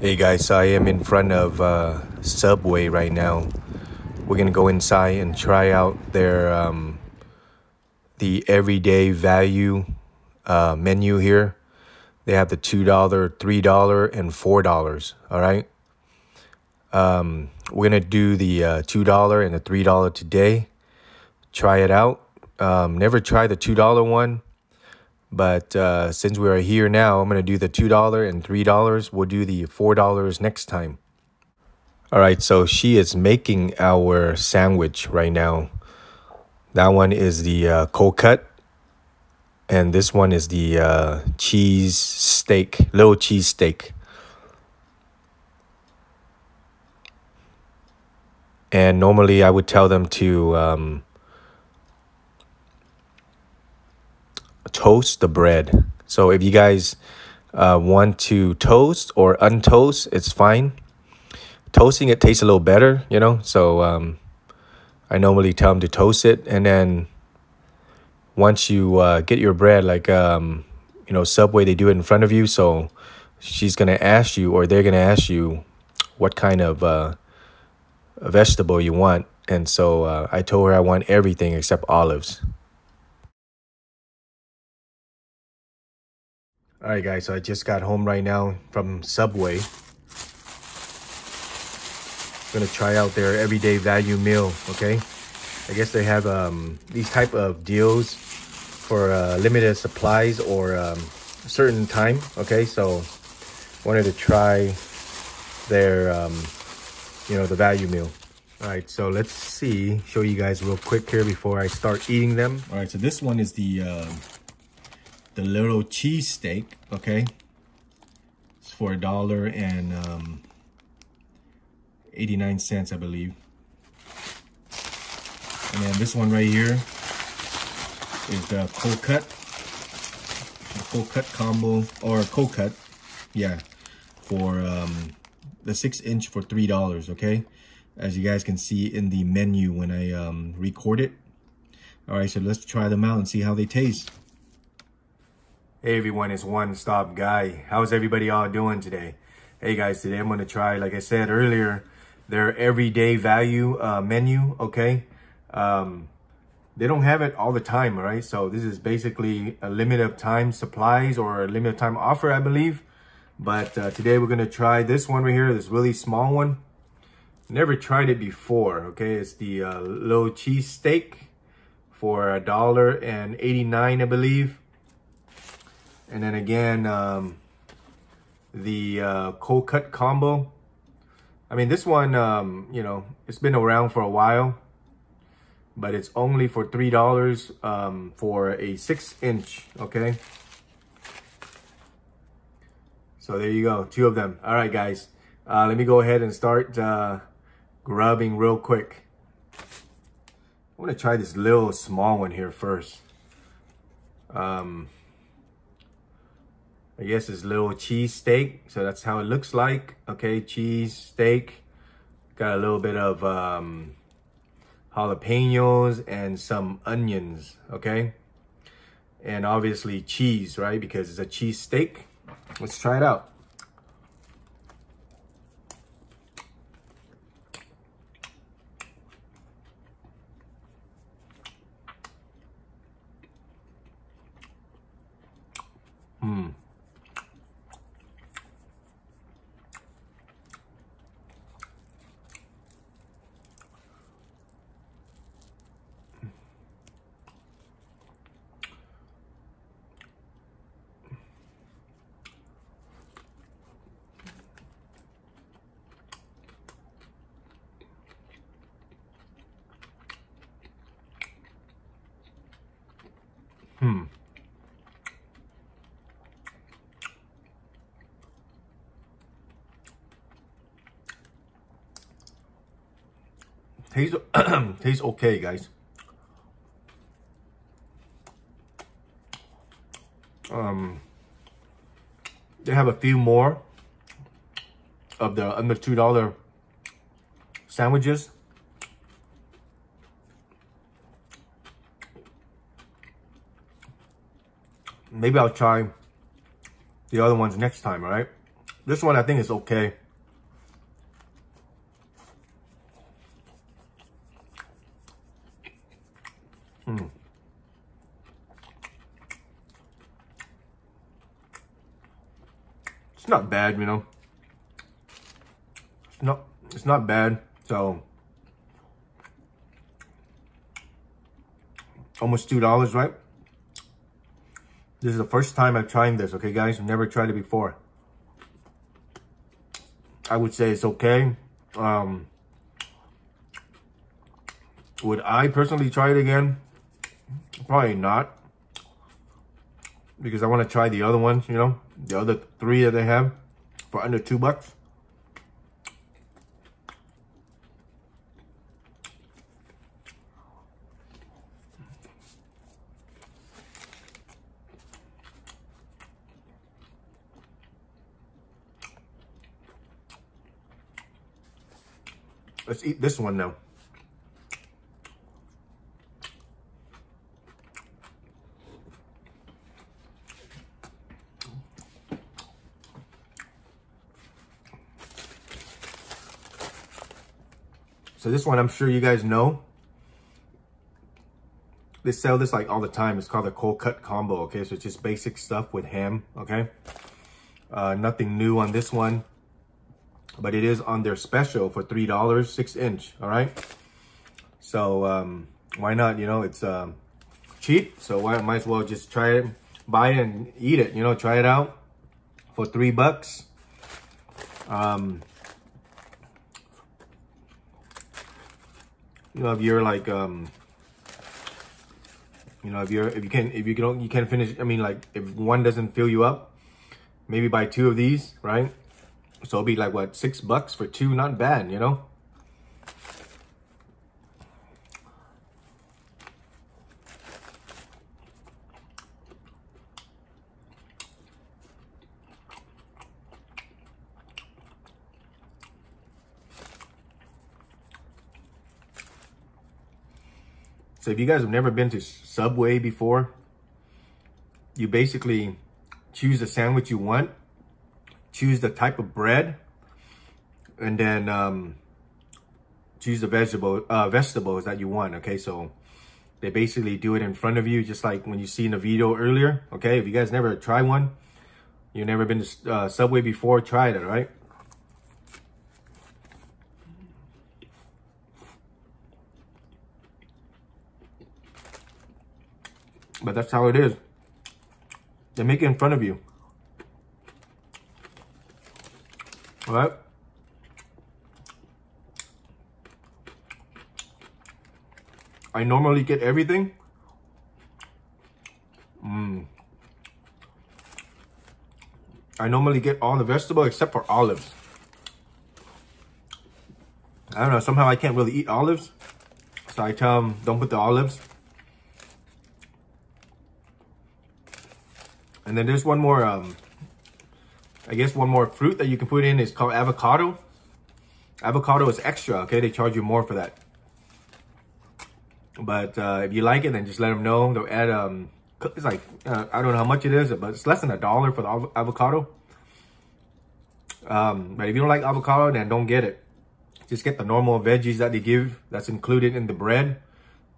Hey guys, so I am in front of uh, Subway right now. We're gonna go inside and try out their um, the everyday value uh, menu here. They have the two dollar, three dollar, and four dollars. All right. Um, we're gonna do the uh, two dollar and the three dollar today. Try it out. Um, never try the two dollar one, but uh, since we are here now, I'm gonna do the two dollar and three dollars. We'll do the four dollars next time. All right. So she is making our sandwich right now. That one is the uh, cold cut and this one is the uh, cheese steak, little cheese steak. And normally I would tell them to um, toast the bread. So if you guys uh, want to toast or untoast, it's fine. Toasting it tastes a little better, you know. So um, I normally tell them to toast it and then once you uh, get your bread, like um, you know, Subway, they do it in front of you. So she's gonna ask you, or they're gonna ask you, what kind of uh, vegetable you want. And so uh, I told her I want everything except olives. All right, guys. So I just got home right now from Subway. I'm gonna try out their everyday value meal. Okay. I guess they have um, these type of deals for uh, limited supplies or um, a certain time. Okay, so wanted to try their, um, you know, the value meal. All right, so let's see, show you guys real quick here before I start eating them. All right, so this one is the uh, the little cheese steak. Okay, it's for a dollar and um, 89 cents, I believe. And then this one right here is the cold cut. The cold cut combo, or cold cut, yeah, for um, the six inch for $3, okay? As you guys can see in the menu when I um, record it. All right, so let's try them out and see how they taste. Hey everyone, it's One Stop Guy. How's everybody all doing today? Hey guys, today I'm going to try, like I said earlier, their everyday value uh, menu, okay? Um, they don't have it all the time, right? So this is basically a limit of time supplies or a limited time offer, I believe. But uh, today we're gonna try this one right here, this really small one. Never tried it before, okay? It's the uh, little cheese steak for a dollar and 89, I believe. And then again, um, the uh, cold cut combo. I mean, this one, um, you know, it's been around for a while but it's only for three dollars um, for a six inch okay? So there you go two of them. All right guys. Uh, let me go ahead and start uh, grubbing real quick. I'm gonna try this little small one here first. Um, I guess it's little cheese steak so that's how it looks like okay cheese steak got a little bit of um, jalapenos and some onions, okay? And obviously cheese, right? Because it's a cheese steak. Let's try it out. Mmm. Hmm. Tastes, tastes okay, guys. Um, they have a few more of the under $2 sandwiches. maybe I'll try the other ones next time, all right? This one I think is okay. Hmm. It's not bad, you know. It's not it's not bad. So almost two dollars, right? This is the first time I'm trying this, okay guys? I've never tried it before. I would say it's okay. Um, would I personally try it again? Probably not. Because I want to try the other ones, you know? The other three that they have for under two bucks. Let's eat this one now. This one, I'm sure you guys know. They sell this like all the time. It's called the cold cut combo, okay? So it's just basic stuff with ham, okay? Uh, nothing new on this one. But it is on their special for $3, 6 inch, all right? So um, why not, you know, it's um, cheap. So why might as well just try it, buy it and eat it, you know, try it out for three bucks. Um, you know, if you're like, um, you know, if you're, if you can, if you don't, you can't finish, I mean, like, if one doesn't fill you up, maybe buy two of these, right? So it'll be like, what, six bucks for two? Not bad, you know? So if you guys have never been to Subway before, you basically choose the sandwich you want, choose the type of bread, and then um, choose the vegetable uh, vegetables that you want. Okay, so they basically do it in front of you, just like when you see in the video earlier. Okay, if you guys never try one, you've never been to uh, Subway before, try it. All right. But that's how it is. They make it in front of you. All right? I normally get everything. Mm. I normally get all the vegetable except for olives. I don't know, somehow I can't really eat olives. So I tell them, don't put the olives. And then there's one more, um, I guess one more fruit that you can put in is called avocado. Avocado is extra, okay? They charge you more for that. But uh, if you like it, then just let them know. They'll add, um, it's like, uh, I don't know how much it is, but it's less than a dollar for the avocado. Um, but if you don't like avocado, then don't get it. Just get the normal veggies that they give that's included in the bread.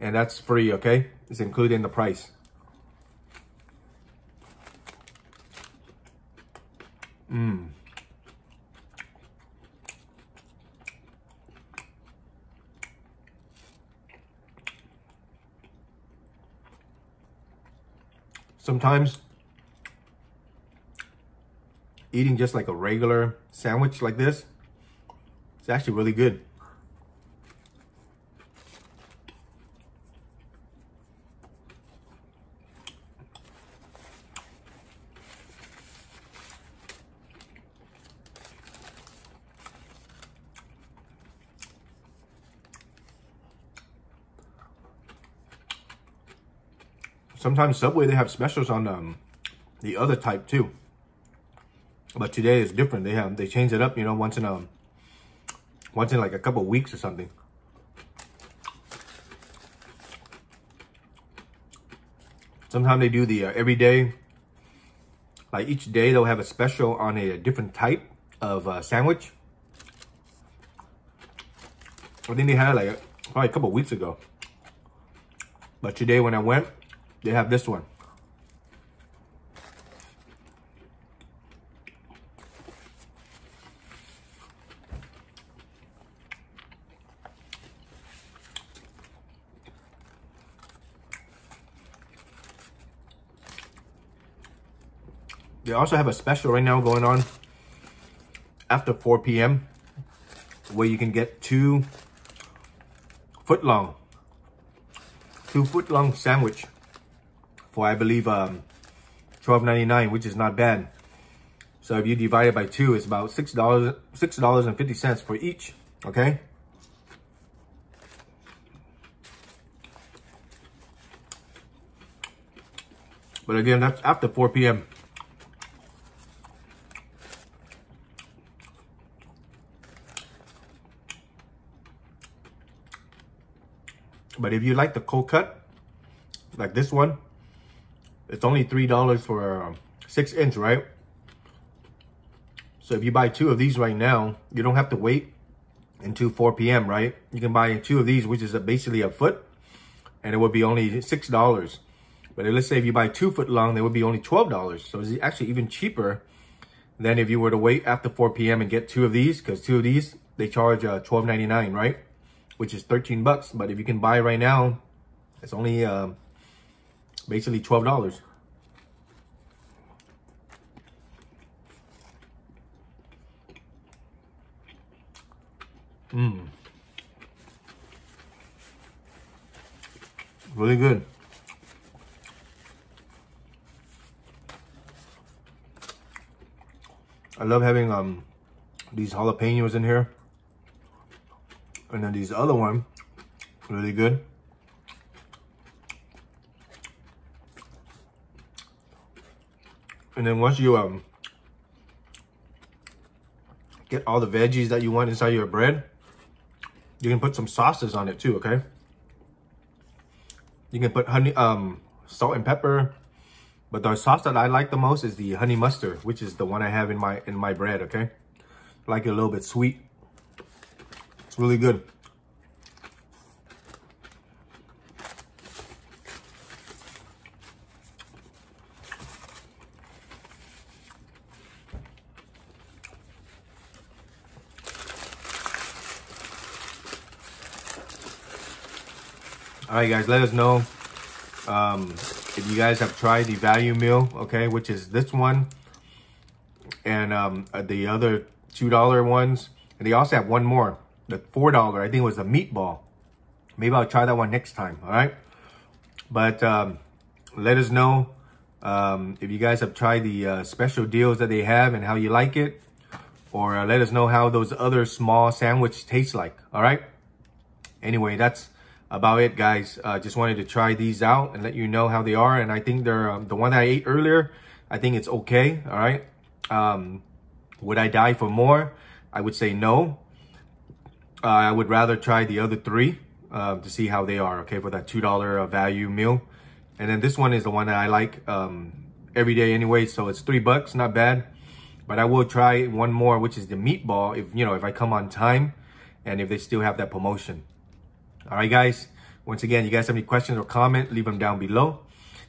And that's free, okay? It's included in the price. Mmm. Sometimes eating just like a regular sandwich like this, it's actually really good. Sometimes Subway, they have specials on um, the other type too. But today is different. They have they change it up, you know, once in a once in like a couple weeks or something. Sometimes they do the uh, everyday Like each day they'll have a special on a different type of uh, sandwich. I think they had like probably a couple weeks ago. But today when I went, they have this one. They also have a special right now going on after 4 p.m. where you can get two foot long, two foot long sandwich for I believe um, 12.99, which is not bad. So if you divide it by two, it's about six dollars, six dollars and fifty cents for each. Okay. But again, that's after 4 p.m. But if you like the cold cut, like this one, it's only $3 for a six inch, right? So if you buy two of these right now, you don't have to wait until 4 p.m., right? You can buy two of these, which is a, basically a foot, and it would be only $6. But let's say if you buy two foot long, they would be only $12. So it's actually even cheaper than if you were to wait after 4 p.m. and get two of these, because two of these, they charge uh, $12.99, right? which is 13 bucks. But if you can buy right now, it's only uh, basically $12. Mmm. Really good. I love having um these jalapenos in here. And then these other one, really good. And then once you um get all the veggies that you want inside your bread, you can put some sauces on it too, okay? You can put honey, um, salt and pepper, but the sauce that I like the most is the honey mustard, which is the one I have in my in my bread, okay? I like it a little bit sweet It's really good. All right, guys, let us know um, if you guys have tried the value meal, okay, which is this one and um, the other $2 ones. And they also have one more the four dollar. I think it was a meatball. Maybe I'll try that one next time. All right. But um, let us know um, if you guys have tried the uh, special deals that they have and how you like it, or uh, let us know how those other small sandwich taste like. All right. Anyway, that's about it, guys. Uh, just wanted to try these out and let you know how they are. And I think they're um, the one I ate earlier. I think it's okay. All right. Um, would I die for more? I would say no. Uh, I would rather try the other three uh, to see how they are, okay, for that $2 uh, value meal. And then this one is the one that I like um, every day anyway, so it's three bucks, not bad. But I will try one more, which is the meatball, if, you know, if I come on time and if they still have that promotion. All right, guys. Once again, you guys have any questions or comment, leave them down below.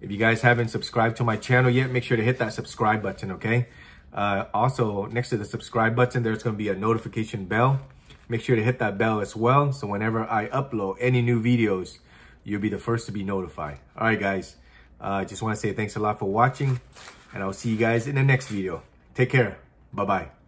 If you guys haven't subscribed to my channel yet, make sure to hit that subscribe button, okay? Uh, also, next to the subscribe button, there's going to be a notification bell. Make sure to hit that bell as well. So whenever I upload any new videos, you'll be the first to be notified. All right, guys. I uh, just want to say thanks a lot for watching. And I'll see you guys in the next video. Take care. Bye-bye.